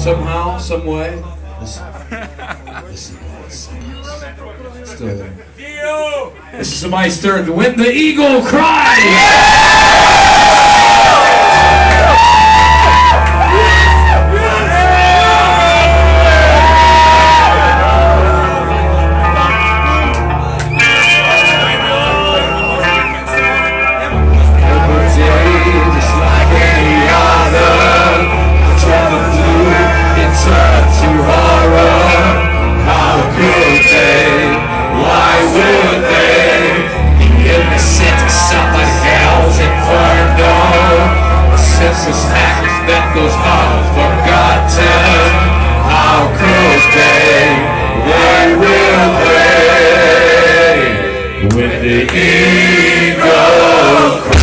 Somehow, some way. Listen. Listen to. Still there. This is my stirred to win The eagle cries! Yeah! I will with the eagle.